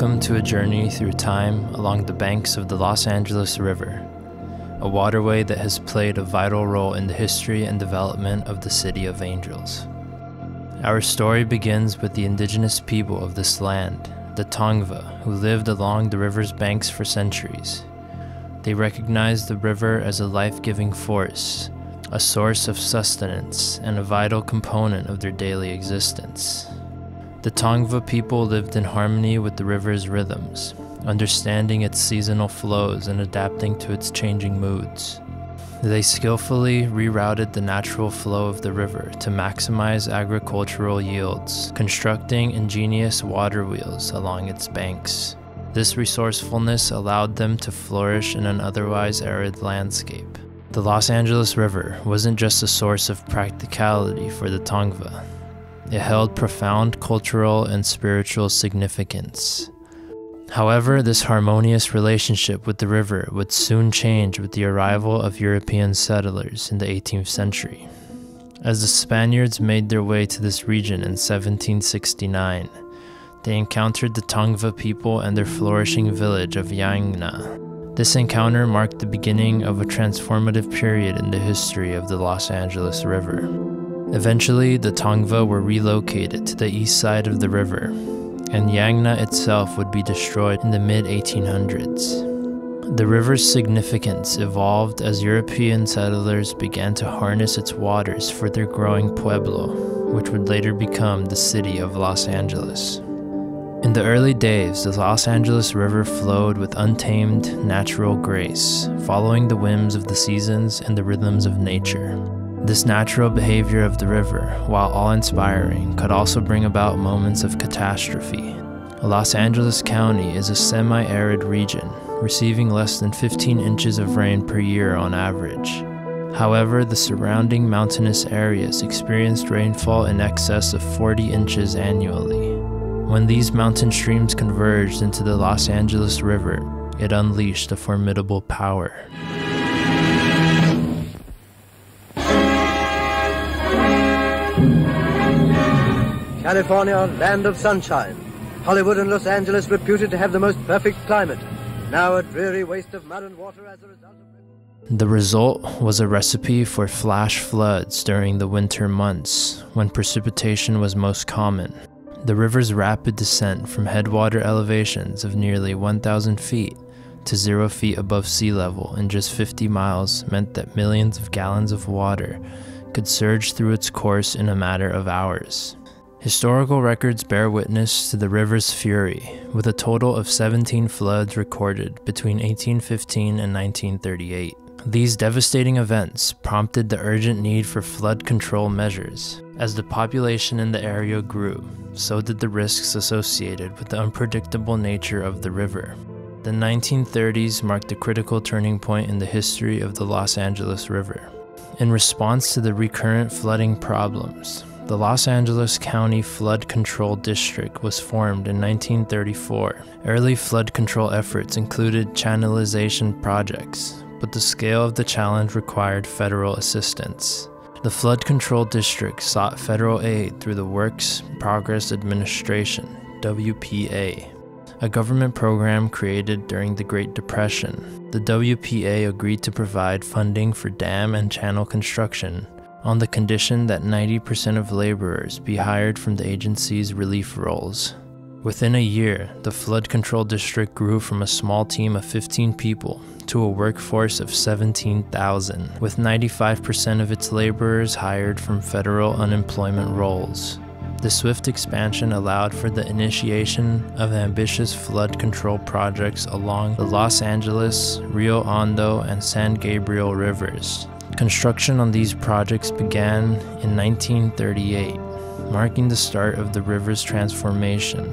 Welcome to a journey through time along the banks of the Los Angeles River, a waterway that has played a vital role in the history and development of the City of Angels. Our story begins with the indigenous people of this land, the Tongva, who lived along the river's banks for centuries. They recognized the river as a life giving force, a source of sustenance, and a vital component of their daily existence. The Tongva people lived in harmony with the river's rhythms, understanding its seasonal flows and adapting to its changing moods. They skillfully rerouted the natural flow of the river to maximize agricultural yields, constructing ingenious water wheels along its banks. This resourcefulness allowed them to flourish in an otherwise arid landscape. The Los Angeles River wasn't just a source of practicality for the Tongva, it held profound cultural and spiritual significance. However, this harmonious relationship with the river would soon change with the arrival of European settlers in the 18th century. As the Spaniards made their way to this region in 1769, they encountered the Tongva people and their flourishing village of Yangna. This encounter marked the beginning of a transformative period in the history of the Los Angeles River. Eventually, the Tongva were relocated to the east side of the river, and Yangna itself would be destroyed in the mid 1800s. The river's significance evolved as European settlers began to harness its waters for their growing pueblo, which would later become the city of Los Angeles. In the early days, the Los Angeles River flowed with untamed, natural grace, following the whims of the seasons and the rhythms of nature. This natural behavior of the river, while awe inspiring, could also bring about moments of catastrophe. Los Angeles County is a semi arid region, receiving less than 15 inches of rain per year on average. However, the surrounding mountainous areas experienced rainfall in excess of 40 inches annually. When these mountain streams converged into the Los Angeles River, it unleashed a formidable power. California, land of sunshine. Hollywood and Los Angeles reputed to have the most perfect climate. Now a dreary waste of mud and water as a result of... The result was a recipe for flash floods during the winter months, when precipitation was most common. The river's rapid descent from headwater elevations of nearly 1,000 feet to zero feet above sea level in just 50 miles meant that millions of gallons of water could surge through its course in a matter of hours. Historical records bear witness to the river's fury, with a total of 17 floods recorded between 1815 and 1938. These devastating events prompted the urgent need for flood control measures. As the population in the area grew, so did the risks associated with the unpredictable nature of the river. The 1930s marked a critical turning point in the history of the Los Angeles River. In response to the recurrent flooding problems, the Los Angeles County Flood Control District was formed in 1934. Early flood control efforts included channelization projects, but the scale of the challenge required federal assistance. The Flood Control District sought federal aid through the Works Progress Administration, WPA, a government program created during the Great Depression. The WPA agreed to provide funding for dam and channel construction on the condition that 90% of laborers be hired from the agency's relief rolls. Within a year, the flood control district grew from a small team of 15 people to a workforce of 17,000, with 95% of its laborers hired from federal unemployment rolls. The swift expansion allowed for the initiation of ambitious flood control projects along the Los Angeles, Rio Hondo, and San Gabriel rivers, Construction on these projects began in 1938, marking the start of the river's transformation.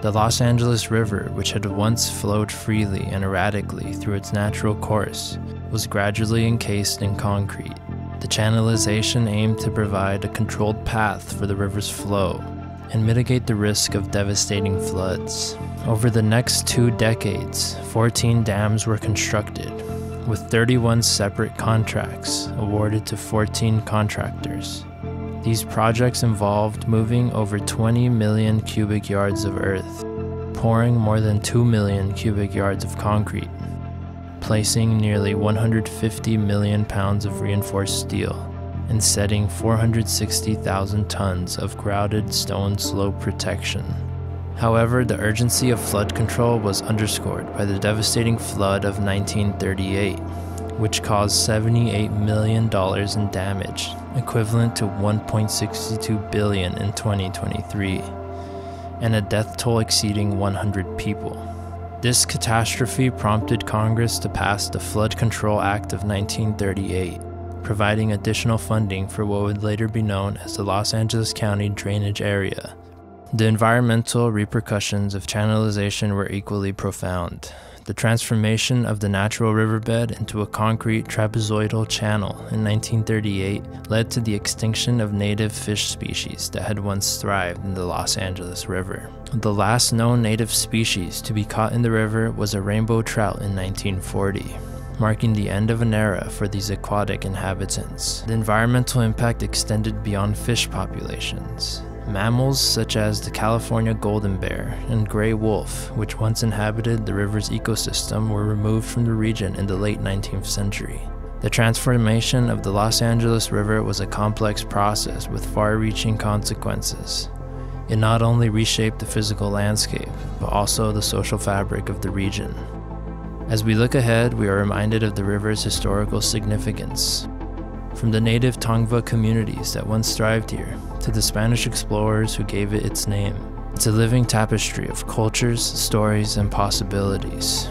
The Los Angeles River, which had once flowed freely and erratically through its natural course, was gradually encased in concrete. The channelization aimed to provide a controlled path for the river's flow and mitigate the risk of devastating floods. Over the next two decades, 14 dams were constructed, with 31 separate contracts awarded to 14 contractors. These projects involved moving over 20 million cubic yards of earth. pouring more than 2 million cubic yards of concrete, placing nearly 150 million pounds of reinforced steel, and setting 460,000 tons of grouted stone slope protection. However, the urgency of flood control was underscored by the devastating flood of 1938, which caused $78 million in damage, equivalent to 1.62 billion in 2023, and a death toll exceeding 100 people. This catastrophe prompted Congress to pass the Flood Control Act of 1938, providing additional funding for what would later be known as the Los Angeles County Drainage Area. The environmental repercussions of channelization were equally profound. The transformation of the natural riverbed into a concrete trapezoidal channel in 1938 led to the extinction of native fish species that had once thrived in the Los Angeles River. The last known native species to be caught in the river was a rainbow trout in 1940 marking the end of an era for these aquatic inhabitants. The environmental impact extended beyond fish populations. Mammals such as the California golden bear and gray wolf, which once inhabited the river's ecosystem, were removed from the region in the late 19th century. The transformation of the Los Angeles River was a complex process with far reaching consequences. It not only reshaped the physical landscape, but also the social fabric of the region. As we look ahead, we are reminded of the river's historical significance. From the native Tongva communities that once thrived here, to the Spanish explorers who gave it its name. It's a living tapestry of cultures, stories, and possibilities.